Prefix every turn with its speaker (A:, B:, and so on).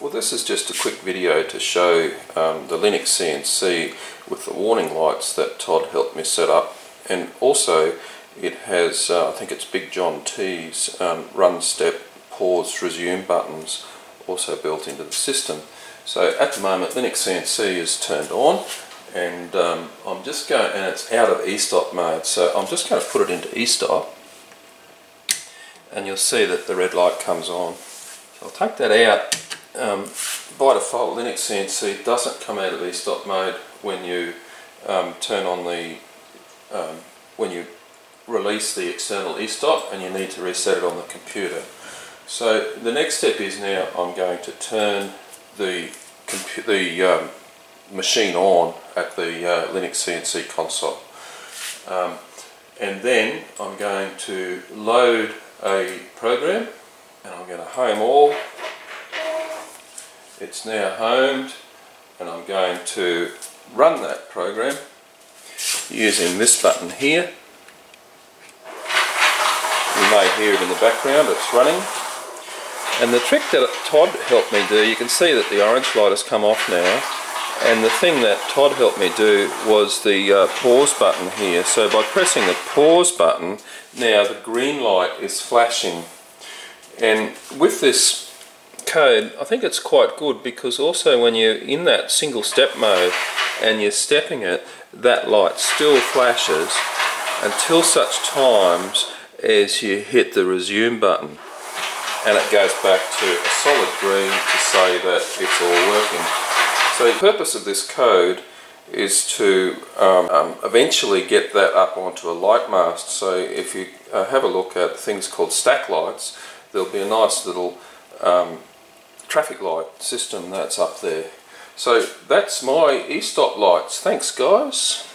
A: Well this is just a quick video to show um, the Linux CNC with the warning lights that Todd helped me set up and also it has, uh, I think it's Big John T's um, run step, pause, resume buttons also built into the system. So at the moment Linux CNC is turned on and um, I'm just going, and it's out of e-stop mode so I'm just going to put it into e-stop and you'll see that the red light comes on. So I'll take that out um, by default Linux CNC doesn't come out of e-stop mode when you um, turn on the um, when you release the external e-stop and you need to reset it on the computer. So the next step is now I'm going to turn the the um, machine on at the uh, Linux CNC console. Um, and then I'm going to load a program and I'm going to home all it's now homed and I'm going to run that program using this button here. You may hear it in the background, it's running. And the trick that Todd helped me do, you can see that the orange light has come off now. And the thing that Todd helped me do was the uh, pause button here. So by pressing the pause button, now the green light is flashing. And with this code, I think it's quite good because also when you're in that single step mode and you're stepping it, that light still flashes until such times as you hit the resume button and it goes back to a solid green to say that it's all working. So the purpose of this code is to um, um, eventually get that up onto a light mast. So if you uh, have a look at things called stack lights, there'll be a nice little um, traffic light system that's up there. So that's my e-stop lights. Thanks guys.